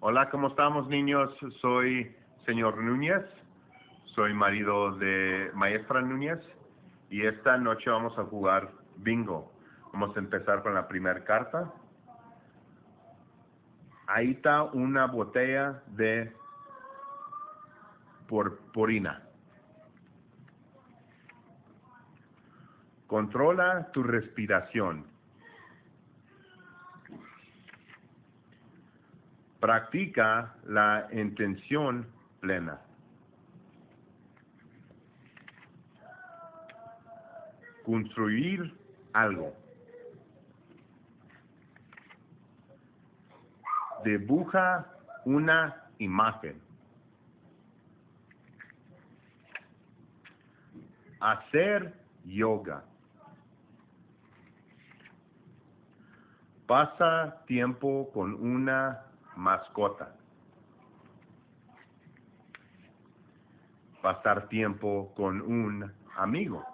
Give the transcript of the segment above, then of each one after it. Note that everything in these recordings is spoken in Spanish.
Hola, ¿cómo estamos niños? Soy señor Núñez, soy marido de maestra Núñez y esta noche vamos a jugar bingo. Vamos a empezar con la primera carta. Ahí está una botella de porpurina. Controla tu respiración. Practica la intención plena. Construir algo. Dibuja una imagen. Hacer yoga. Pasa tiempo con una mascota. Pasar tiempo con un amigo.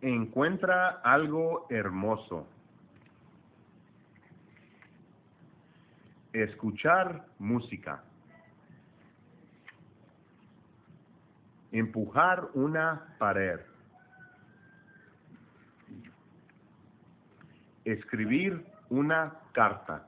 Encuentra algo hermoso. Escuchar música. Empujar una pared. Escribir una carta.